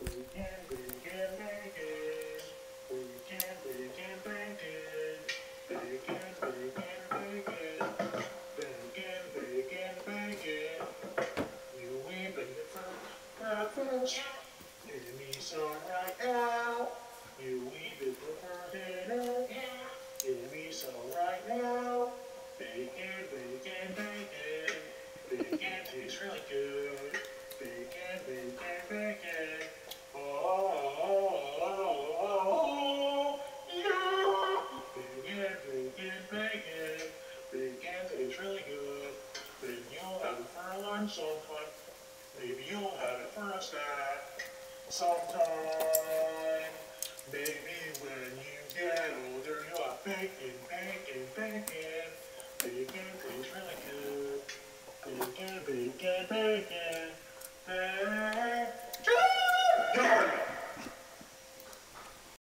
Bacon, bacon, bacon. Bacon, bacon, for lunch sometime. Maybe you'll have it for a snack sometime. Maybe when you get older, you'll have bacon, bacon, bacon. Bacon tastes really good. Bacon, bacon. Bacon.